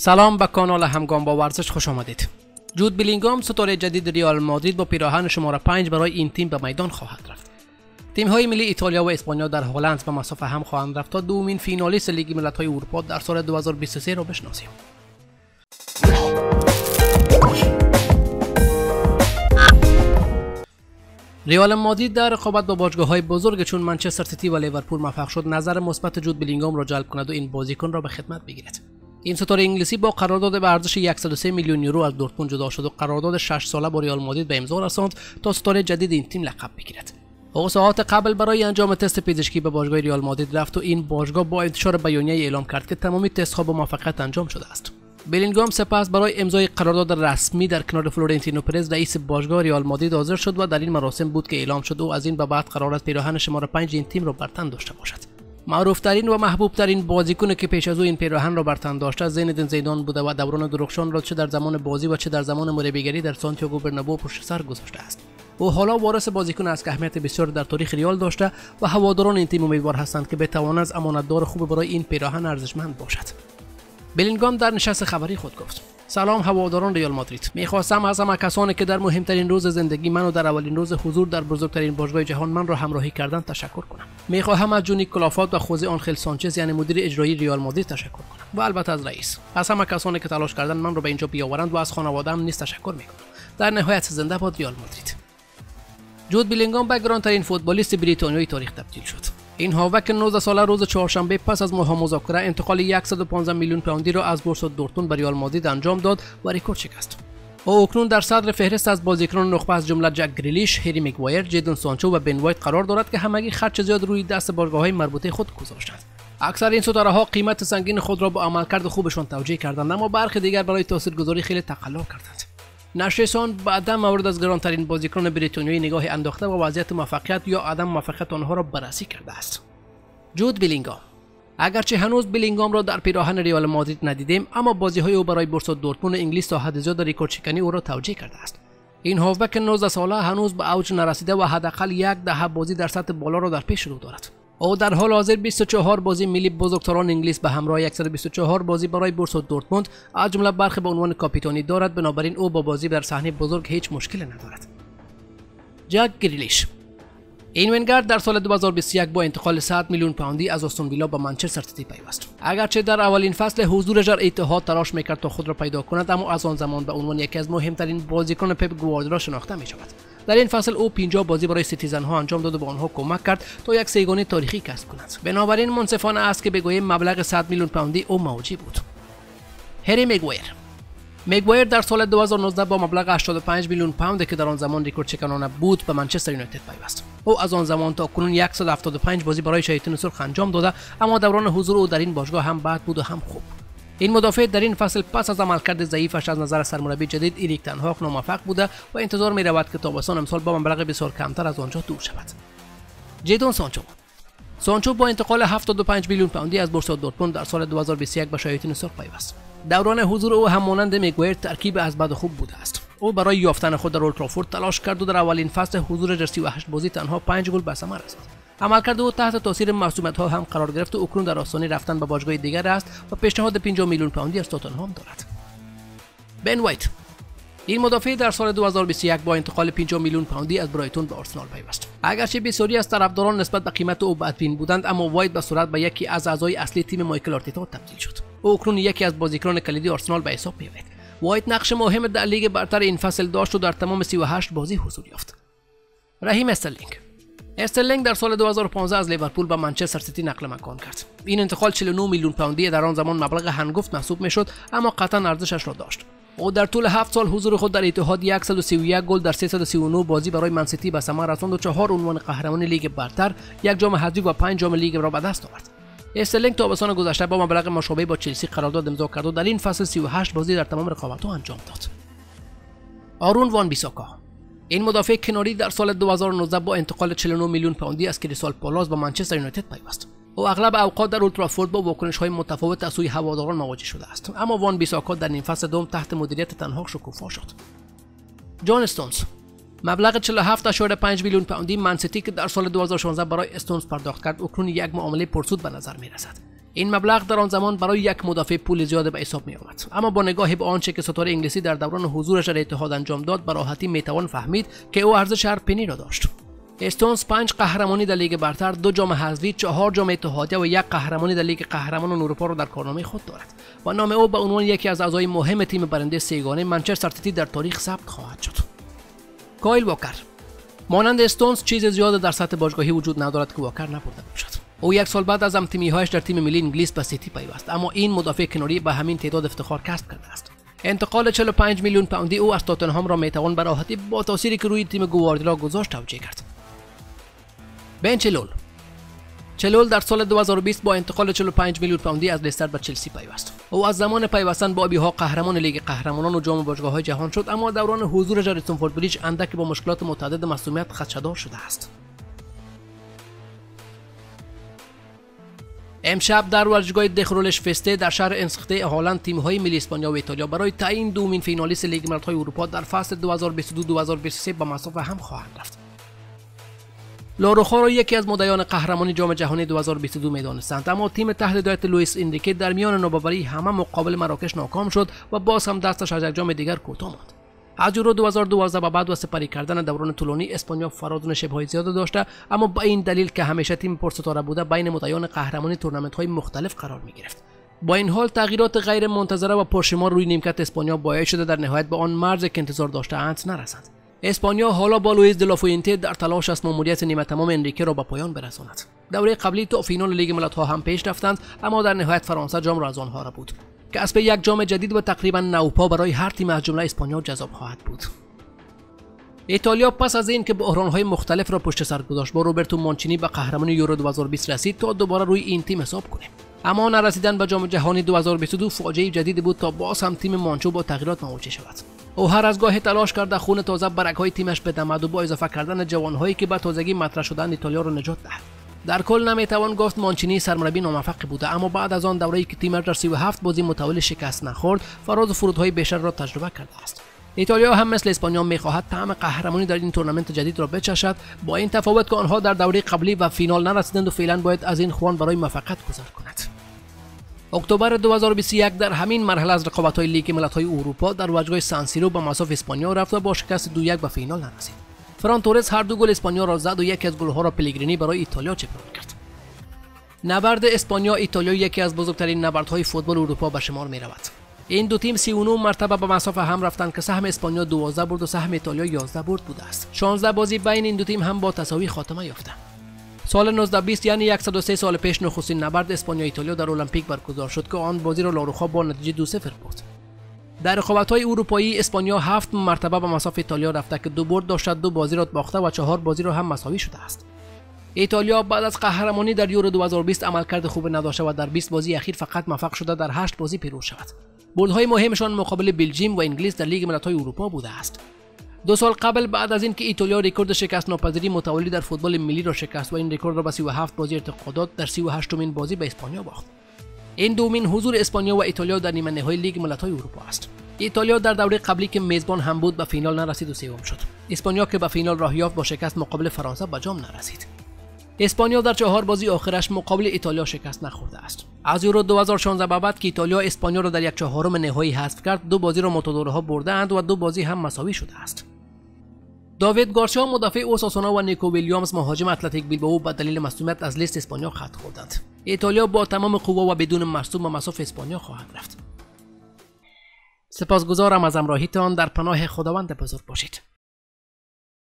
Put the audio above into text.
سلام به کانال همگام با ورزش خوش آمدید. جود بلینگام ستاره جدید ریال مادرید با پیراهن شماره 5 برای این تیم به میدان خواهد رفت. تیم های ملی ایتالیا و اسپانیا در هلند به مصاف هم خواهند رفت تا دومین فینالیست لیگ ملت‌های اروپا در سال 2023 را بشناسیم. ریال مادرید در رقابت با باشگاه های بزرگ چون منچستر سیتی و لیورپول موفق شد نظر مثبت جود بلینگام را جلب کند و این بازیکن را به خدمت بگیرد. این ستاره انگلیسی با قرارداد به ارزش 103 میلیون یورو از دورتموند جدا شد و قرارداد 6 ساله با ریال مادرید به امضا رساند تا ستاره جدید این تیم لقب بگیرد. او ساعات قبل برای انجام تست پزشکی به باشگاه ریال مادرید رفت و این باشگاه با انتشار بیانیه اعلام کرد که تمامی تست ها با موفقیت انجام شده است. بلینگام سپس برای امضای قرارداد رسمی در کنار فلورنتینو پرز رئیس باشگاه ریال مادرید حاضر شد و در این مراسم بود که اعلام شد او از این به بعد قرار است پیراهن شماره 5 این تیم را بر داشته باشد. معروفترین و محبوب ترین بازیکن که پیش از او این پیراهن را بر تن داشته زین زیدان بوده و دوران درخشان را چه در زمان بازی و چه در زمان مربیگری در سانتیاگو برنابو پشت سر گذاشته است. او حالا وارث بازیکن است که اهمیت بسیار در تاریخ ریال داشته و هواداران این تیم امیدوار هستند که بتواند از امانتدار خوب برای این پیراهن ارزشمند باشد. بلینگام در نشست خبری خود گفت. سلام هواداران ریال مادرید. می‌خواستم از همه کسانی که در مهمترین روز زندگی من و در اولین روز حضور در بزرگترین باشگاه جهان من را همراهی کردن تشکر کنم. می‌خواهم از جونی کلافات و خوزه آنخل سانچز یعنی مدیر اجرایی ریال مادرید تشکر کنم و البته از رئیس. از همه کسانی که تلاش کردن من را به اینجا بیاورند و از خانواده‌ام نیز تشکر می‌کنم. در نهایت زنده باد رئال مادرید. جود بیلینگام به گرانترین فوتبالیست بریتانیایی تاریخ تبدیل شد. این هافبک 19 ساله روز چهارشنبه پس از ماه مذاکره انتقال 115 میلیون پوندی را از بوروسیا دورتموند به رئال مادرید انجام داد و رکورد شکست او اکنون در صدر فهرست از بازیکنان نخبه از جمله جک گریلیش، هری میگوایر، جیدن سانچو و بن وایت قرار دارد که همگی خرج زیاد روی دست باشگاه های مربوطه خود گذاشتند. اکثر این ستاره ها قیمت سنگین خود را با عملکرد خوبشان توجیه کردند اما برخی دیگر برای تاثیرگذاری خیلی تقلا کردند. نشریسان بعدا مورد از گرانترین بازیکن بریتانیایی نگاه انداخته و وضعیت موفقیت یا عدم موفقیت آنها را بررسی کرده است. جود بیلینگام. اگرچه هنوز بیلینگام را در پیراهن ریال مادرید ندیدیم اما بازی های او برای بورسا دورتموند انگلیس تا حد زیاد ریکورد شکنی او را توجیه کرده است. این هافبک 19 ساله هنوز به اوج نرسیده و حداقل یک دهه بازی در سطح بالا را در پیش رو دارد. او در حال حاضر 24 بازی ملی بزرگتران انگلیس به همراه 124 بازی برای بورسا دورتموند از جمله برخی به عنوان کاپیتانی دارد بنابراین او با بازی در صحنه بزرگ هیچ مشکلی ندارد. جک گریلیش. این وینگر در سال 2021 با انتقال 100 میلیون پوندی از استون ویلا به منچستر سیتی پیوست. اگرچه در اولین فصل حضورش در اتحاد تلاش می‌کرد تا خود را پیدا کند اما از آن زمان به عنوان یکی از مهمترین بازیکن پپ گواردیولا شناخته می شود در این فصل او 50 بازی برای سیتیزن ها انجام داد و به آنها کمک کرد تا یک سه‌گانه تاریخی کسب کند. بنابراین منصفانه است که بگوییم مبلغ 100 میلیون پوندی او موجه بود. هری مگوایر مگوایر در سال 2019 با مبلغ 85 میلیون پوند که در آن زمان رکوردشکنانه بود به منچستر یونایتد پیوست. او از آن زمان تا کنون 175 بازی برای شیاطین سرخ انجام داده اما دوران حضور او در این باشگاه هم بد بود و هم خوب این مدافع در این فصل پس از عملکرد ضعیفش از نظر سرمربی جدید اریک تن‌هاخ ناموفق بوده و انتظار می رود که تابستان امسال با مبلغ بسیار کمتر از آنجا دور شود. جیدن سانچو. سانچو با انتقال 75 میلیون پوندی از بوروسیا دورتموند در سال 2021 به شیاطین سرخ پیوست. دوران حضور او هم مانند مگوایر ترکیب از بد و خوب بوده است. او برای یافتن خود در اولدترافورد تلاش کرد و در اولین فصل حضور در 38 بازی تنها 5 گل به ثمر رساند. عملکرد او تحت تاثیر مصدومیت ها هم قرار گرفت و اکنون در آستانه رفتن به باشگاه دیگر است و پیشنهاد 50 میلیون پوندی از تاتنهام دارد. بن وایت. این مدافع در سال 2021 با انتقال 50 میلیون پوندی از برایتون به آرسنال پیوست. اگرچه بسیاری از طرفداران نسبت به قیمت او بدبین بودند اما وایت به سرعت به یکی از اعضای اصلی تیم میکل آرتتا تبدیل شد. او اکنون یکی از بازیکنان کلیدی آرسنال به حساب میآید. وایت نقش مهم در لیگ برتر این فصل داشت و در تمام 38 بازی حضور یافت. رحیم استرلینگ. استرلینگ در سال 2015 از لیورپول به منچستر سیتی نقل مکان کرد این انتقال 49 میلیون پوندی در آن زمان مبلغ هنگفت محسوب می‌شد اما قطعا ارزشش را داشت او در طول هفت سال حضور خود در اتحاد 131 گل در 339 بازی برای من‌سیتی به ثمر رساند و چهار عنوان قهرمان لیگ برتر یک جام حذفی و پنج جام لیگ را به دست آورد استرلینگ تابستان گذشته با مبلغ مشابهی با چلسی قرارداد امضا کرد و در این فصل 38 بازی در تمام رقابت‌ها انجام داد آرون وان بیساکا این مدافع کناری در سال 2019 با انتقال 49 میلیون پوندی از کریستال پالاس به منچستر یونایتد پیوست. او اغلب اوقات در اولترافورد با واکنش های متفاوت از سوی هواداران مواجه شده است. اما وان بیساکا در این فصل دوم تحت مدیریت تنها شکوفا شد. جان استونز. مبلغ 47.5 میلیون پوندی منسیتی که در سال 2016 برای استونز پرداخت کرد اکنون یک معامله پرسود به نظر می رسد این مبلغ در آن زمان برای یک مدافع پول زیاد به حساب می آمد اما با نگاه به آنچه که ستاره انگلیسی در دوران حضورش در اتحاد انجام داد به راحتی می توان فهمید که او ارزش هر پنی را داشت. استونز پنج قهرمانی در لیگ برتر دو جام حذفی چهار جام اتحادیه و یک قهرمانی در لیگ قهرمانان اروپا را در کارنامه خود دارد. و نام او به عنوان یکی از اعضای مهم تیم برنده سه‌گانه منچستر سیتی در تاریخ ثبت خواهد شد. کایل واکر مانند استونز چیز زیاد در سطح باشگاهی وجود ندارد که واکر نبرده او یک سال بعد از هایش در تیم ملی انگلیس به سیتی پیوست. اما این مدافع کناری به همین تعداد افتخار کسب کرده است. انتقال 45 میلیون پوندی او از تاتنهام را می‌توان به راحتی با تاثیری که روی تیم گواردیولا گذاشت توجیه کرد. بن چلول. چلول در سال 2020 با انتقال 45 میلیون پوندی از لستر به چلسی پیوست. او از زمان پیوستن با ها قهرمان لیگ قهرمانان و جام های جهان شد اما دوران حضور در استنفورد بریج اندک با مشکلات متعدد مسئولیت خدشه‌دار شده است. امشب در ورزشگاه دخرولش فسته در شهر انسخته هلند تیم های ملی اسپانیا و ایتالیا برای تعیین دومین فینالیست لیگ ملت‌های اروپا در فصل 2022-2023 به مصاف هم خواهند رفت. لاروخا را یکی از مدعیان قهرمانی جام جهانی 2022 می‌دانستند اما تیم تحت هدایت لوئیس انریکه در میان ناباوری همه مقابل مراکش ناکام شد و باز هم دستش از یک جام دیگر کوتاه ماند. از یورو 2012 و بعد و سپری کردن دوران طولانی اسپانیا فراز و نشیب‌های زیاد داشته اما با این دلیل که همیشه تیم پرستاره بوده بین مدعیان قهرمانی تورنمنت های مختلف قرار می گرفت با این حال تغییرات غیر منتظره و پرشمار روی نیمکت اسپانیا باعث شده در نهایت به آن مرز که انتظار داشته اند نرسند اسپانیا حالا با لوئیس دلافوئنته در تلاش است ماموریت نیمه تمام انریکه را به پایان برساند. دوره قبلی تا فینال لیگ ملت‌ها هم پیش رفتند اما در نهایت فرانسه جام را از آنها ربود. کسب یک جام جدید و تقریبا نوپا برای هر تیم از جمله اسپانیا جذاب خواهد بود. ایتالیا پس از این که بحرانهای مختلف را پشت سر گذاشت با روبرتو مانچینی به قهرمانی یورو 2020 رسید تا دوباره روی این تیم حساب کنه اما نرسیدن به جام جهانی 2022 فاجعه جدیدی بود تا باز هم تیم مانچو با تغییرات مواجه شود. او هر از گاهی تلاش کرده خون تازه برگ های تیمش بدمد و با اضافه کردن جوانهایی که به تازگی مطرح شدن ایتالیا را نجات دهد. در کل نمی‌توان گفت مانچینی سرمربی ناموفق بوده اما بعد از آن دوره‌ای که تیمش در 37 بازی متوالی شکست نخورد فراز و فرودهای بیشتر را تجربه کرده است. ایتالیا هم مثل اسپانیا می‌خواهد طعم قهرمانی در این تورنمنت جدید را بچشد. با این تفاوت که آنها در دوره قبلی و فینال نرسیدند و فعلا باید از این خوان برای موفقیت گذر کند. اکتبر 2021 در همین مرحله از رقابت‌های لیگ ملت‌های اروپا در وجگاه سانسیرو به مساف اسپانیا رفت و با شکست دو یک به فینال نرسید. فران تورس هر دو گل اسپانیا را زد و یکی از گل‌ها را پلیگرینی برای ایتالیا چپران کرد. نبرد اسپانیا ایتالیا یکی از بزرگترین نبردهای فوتبال اروپا به شمار می رود. این دو تیم 39 مرتبه به مسافه هم رفتند که سهم اسپانیا 12 برد و سهم ایتالیا 11 برد بوده است. 16 بازی بین این دو تیم هم با تساوی خاتمه یافتند. سال 1920 یعنی 103 سال پیش نخستین نبرد اسپانیا ایتالیا در المپیک برگزار شد که آن بازی را لاروخا با نتیجه دو 0 برد در رقابت های اروپایی اسپانیا هفت مرتبه به مساف ایتالیا رفته که دو برد داشته دو بازی را باخته و چهار بازی را هم مساوی شده است. ایتالیا بعد از قهرمانی در یورو 2020 عملکرد خوب نداشته و در 20 بازی اخیر فقط موفق شده در 8 بازی پیروز شود. بردهای مهمشان مقابل بلژیم و انگلیس در لیگ ملت‌های اروپا بوده است. دو سال قبل بعد از اینکه ایتالیا رکورد شکست ناپذیری متوالی در فوتبال ملی را شکست و این رکورد را به 37 بازی ارتقا داد در 38مین بازی به اسپانیا باخت. این دومین حضور اسپانیا و ایتالیا در نیمه نهایی لیگ ملت‌های اروپا است. ایتالیا در دوره قبلی که میزبان هم بود به فینال نرسید و سوم شد. اسپانیا که به فینال راه یافت با شکست مقابل فرانسه به جام نرسید. اسپانیا در چهار بازی آخرش مقابل ایتالیا شکست نخورده است. از یورو 2016 به بعد که ایتالیا اسپانیا را در یک چهارم نهایی حذف کرد دو بازی را ماتادورها برده‌اند و دو بازی هم مساوی شده است. داوید گارسیا مدافع اوساسونا و نیکو ویلیامز مهاجم اتلتیک بیلبائو به دلیل مصونیت از لیست اسپانیا خط خوردند. ایتالیا با تمام قوا و بدون مصدوم به مساف اسپانیا خواهد رفت. سپاسگزارم از همراهیتان در پناه خداوند بزرگ باشید.